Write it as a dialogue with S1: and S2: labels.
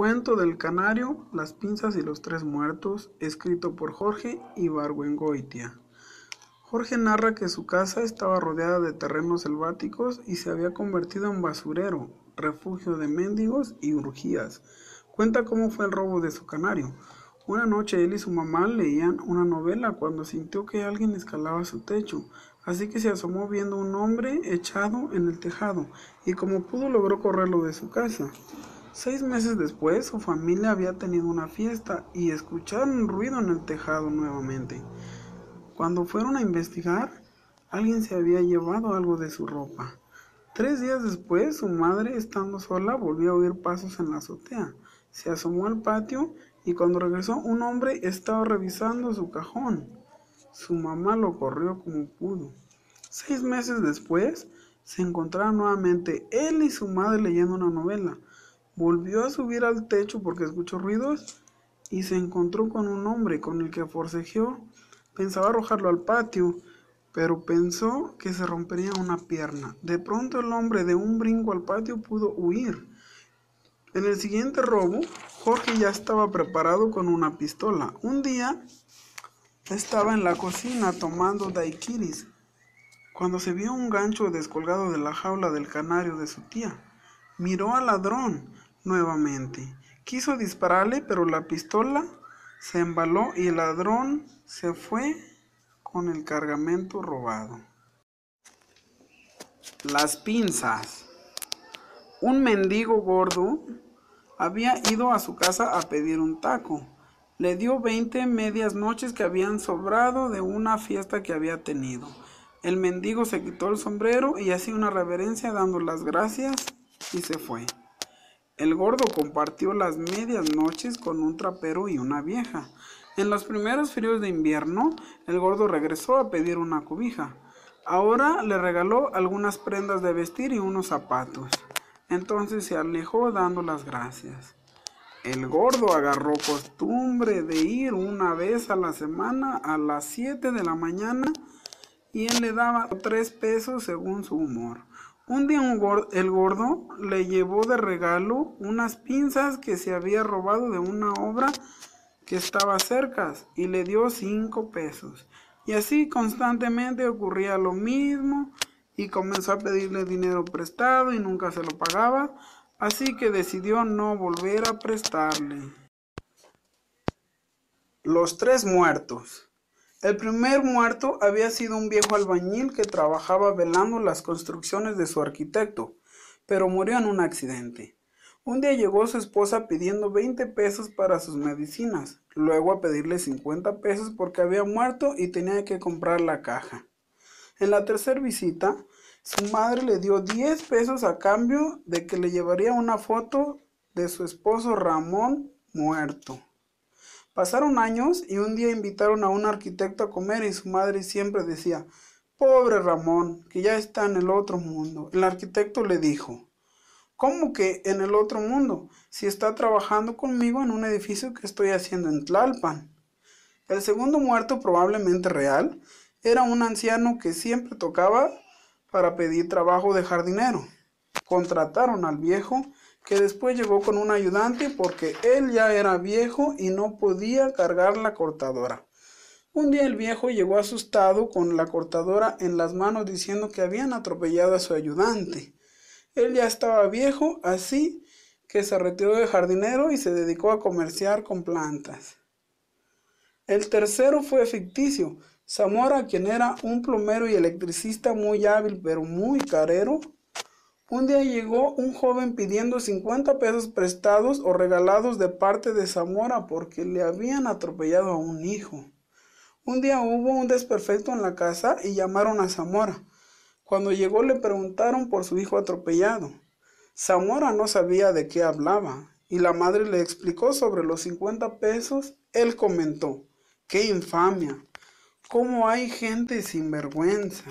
S1: Cuento del canario, las pinzas y los tres muertos, escrito por Jorge Ibargüengoitia. Jorge narra que su casa estaba rodeada de terrenos selváticos y se había convertido en basurero, refugio de mendigos y urgías. Cuenta cómo fue el robo de su canario. Una noche él y su mamá leían una novela cuando sintió que alguien escalaba su techo, así que se asomó viendo un hombre echado en el tejado y como pudo logró correrlo de su casa. Seis meses después, su familia había tenido una fiesta y escucharon un ruido en el tejado nuevamente. Cuando fueron a investigar, alguien se había llevado algo de su ropa. Tres días después, su madre, estando sola, volvió a oír pasos en la azotea. Se asomó al patio y cuando regresó, un hombre estaba revisando su cajón. Su mamá lo corrió como pudo. Seis meses después, se encontraron nuevamente él y su madre leyendo una novela. Volvió a subir al techo porque escuchó ruidos y se encontró con un hombre con el que forcejeó. Pensaba arrojarlo al patio, pero pensó que se rompería una pierna. De pronto el hombre de un brinco al patio pudo huir. En el siguiente robo, Jorge ya estaba preparado con una pistola. Un día estaba en la cocina tomando daiquiris cuando se vio un gancho descolgado de la jaula del canario de su tía. Miró al ladrón nuevamente. Quiso dispararle, pero la pistola se embaló y el ladrón se fue con el cargamento robado. Las pinzas. Un mendigo gordo había ido a su casa a pedir un taco. Le dio 20 medias noches que habían sobrado de una fiesta que había tenido. El mendigo se quitó el sombrero y hacía una reverencia dando las gracias y se fue. El gordo compartió las medias noches con un trapero y una vieja. En los primeros fríos de invierno, el gordo regresó a pedir una cobija. Ahora le regaló algunas prendas de vestir y unos zapatos. Entonces se alejó dando las gracias. El gordo agarró costumbre de ir una vez a la semana a las 7 de la mañana y él le daba tres pesos según su humor. Un día el gordo le llevó de regalo unas pinzas que se había robado de una obra que estaba cerca y le dio cinco pesos. Y así constantemente ocurría lo mismo y comenzó a pedirle dinero prestado y nunca se lo pagaba, así que decidió no volver a prestarle. Los tres muertos. El primer muerto había sido un viejo albañil que trabajaba velando las construcciones de su arquitecto, pero murió en un accidente. Un día llegó su esposa pidiendo 20 pesos para sus medicinas, luego a pedirle 50 pesos porque había muerto y tenía que comprar la caja. En la tercera visita, su madre le dio 10 pesos a cambio de que le llevaría una foto de su esposo Ramón muerto. Pasaron años y un día invitaron a un arquitecto a comer y su madre siempre decía, pobre Ramón, que ya está en el otro mundo. El arquitecto le dijo, ¿cómo que en el otro mundo? Si está trabajando conmigo en un edificio que estoy haciendo en Tlalpan. El segundo muerto, probablemente real, era un anciano que siempre tocaba para pedir trabajo de jardinero. Contrataron al viejo que después llegó con un ayudante porque él ya era viejo y no podía cargar la cortadora. Un día el viejo llegó asustado con la cortadora en las manos diciendo que habían atropellado a su ayudante. Él ya estaba viejo, así que se retiró de jardinero y se dedicó a comerciar con plantas. El tercero fue ficticio. Zamora, quien era un plomero y electricista muy hábil pero muy carero, un día llegó un joven pidiendo 50 pesos prestados o regalados de parte de Zamora porque le habían atropellado a un hijo. Un día hubo un desperfecto en la casa y llamaron a Zamora. Cuando llegó le preguntaron por su hijo atropellado. Zamora no sabía de qué hablaba y la madre le explicó sobre los 50 pesos. Él comentó, ¡qué infamia! ¿Cómo hay gente sin vergüenza?